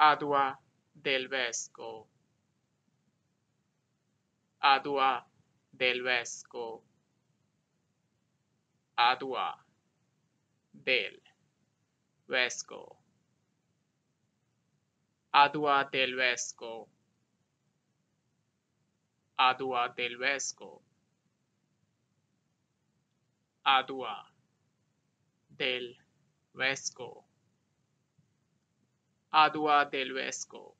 Adua del Vesco. Adua del Vesco. Adua del Vesco. Adua del Vesco. Adua del Vesco. Adua del Vesco. Adua del Vesco.